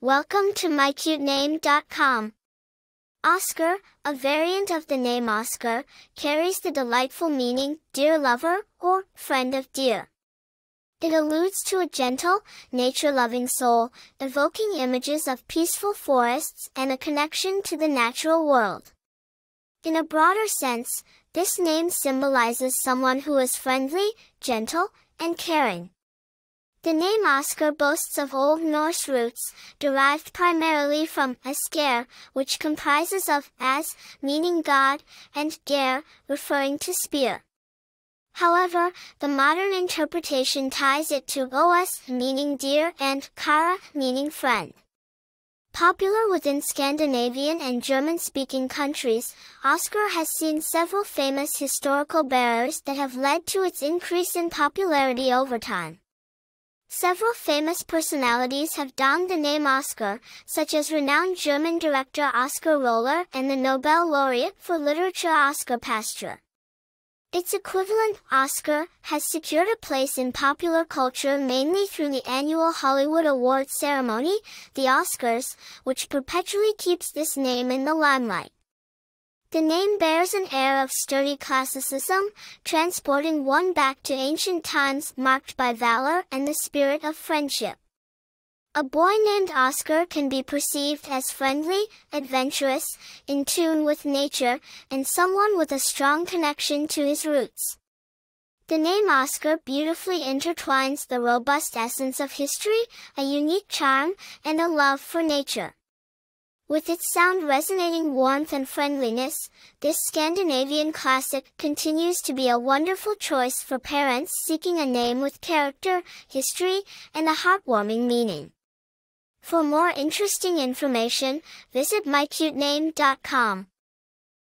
Welcome to mycutename.com. Oskar, a variant of the name Oscar, carries the delightful meaning, dear lover, or friend of deer. It alludes to a gentle, nature-loving soul, evoking images of peaceful forests and a connection to the natural world. In a broader sense, this name symbolizes someone who is friendly, gentle, and caring. The name Oskar boasts of Old Norse roots, derived primarily from Asker, which comprises of as, meaning God, and ger, referring to spear. However, the modern interpretation ties it to os, meaning dear, and kara, meaning friend. Popular within Scandinavian and German-speaking countries, Oskar has seen several famous historical bearers that have led to its increase in popularity over time. Several famous personalities have donned the name Oskar, such as renowned German director Oskar Roehler and the Nobel laureate for literature Oskar Pastior. Its equivalent, Oscar, has secured a place in popular culture mainly through the annual Hollywood Awards ceremony, the Oscars, which perpetually keeps this name in the limelight. The name bears an air of sturdy classicism, transporting one back to ancient times marked by valor and the spirit of friendship. A boy named Oskar can be perceived as friendly, adventurous, in tune with nature, and someone with a strong connection to his roots. The name Oskar beautifully intertwines the robust essence of history, a unique charm, and a love for nature. With its sound resonating warmth and friendliness, this Scandinavian classic continues to be a wonderful choice for parents seeking a name with character, history, and a heartwarming meaning. For more interesting information, visit mycutename.com.